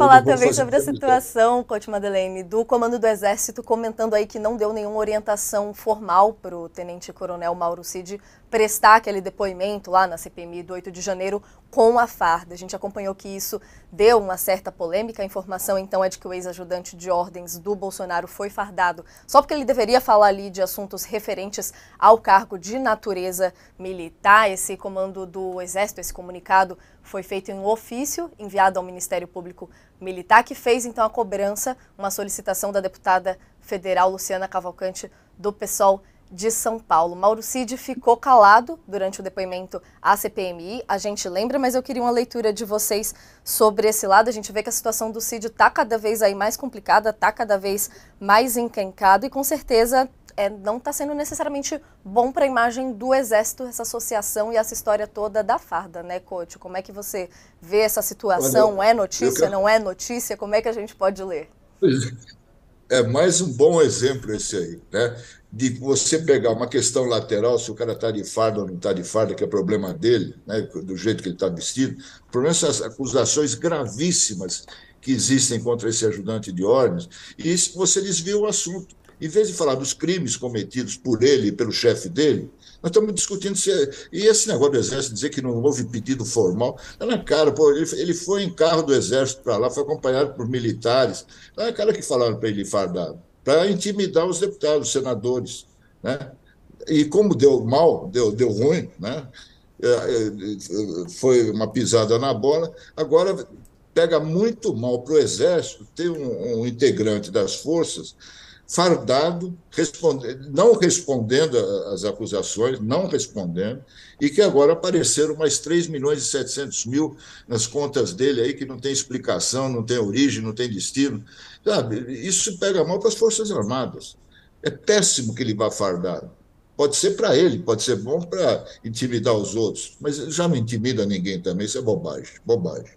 Falar também sobre a situação, Coach Madeleine, do Comando do Exército, comentando aí que não deu nenhuma orientação formal para o Tenente Coronel Mauro Cid prestar aquele depoimento lá na CPMI do 8 de janeiro com a farda. A gente acompanhou que isso deu uma certa polêmica. A informação, então, é de que o ex-ajudante de ordens do Bolsonaro foi fardado só porque ele deveria falar ali de assuntos referentes ao cargo de natureza militar. Esse comando do Exército, esse comunicado, foi feito em um ofício enviado ao Ministério Público Militar, que fez, então, a cobrança, uma solicitação da deputada federal Luciana Cavalcante, do PSOL de São Paulo. Mauro Cid ficou calado durante o depoimento à CPMI, a gente lembra, mas eu queria uma leitura de vocês sobre esse lado. A gente vê que a situação do Cid está cada vez aí mais complicada, está cada vez mais encancado e com certeza é, não está sendo necessariamente bom para a imagem do Exército, essa associação e essa história toda da farda, né, Coach? Como é que você vê essa situação? Olha, é notícia, quero... não é notícia? Como é que a gente pode ler? É mais um bom exemplo esse aí, né? de você pegar uma questão lateral, se o cara está de farda ou não está de farda, que é problema dele, né, do jeito que ele está vestido. O problema são as acusações gravíssimas que existem contra esse ajudante de ordens, e isso você desvia o assunto. Em vez de falar dos crimes cometidos por ele e pelo chefe dele, nós estamos discutindo se. É... E esse negócio do Exército dizer que não houve pedido formal, está na cara, pô, ele, ele foi em carro do Exército para lá, foi acompanhado por militares. É cara que falaram para ele fardado para intimidar os deputados, os senadores. Né? E como deu mal, deu, deu ruim, né? É, é, foi uma pisada na bola, agora pega muito mal para o Exército ter um, um integrante das forças fardado, responde, não respondendo às acusações, não respondendo, e que agora apareceram mais 3 milhões e 700 mil nas contas dele aí, que não tem explicação, não tem origem, não tem destino. Sabe, isso pega mal para as Forças Armadas. É péssimo que ele vá fardado. Pode ser para ele, pode ser bom para intimidar os outros, mas já não intimida ninguém também, isso é bobagem, bobagem.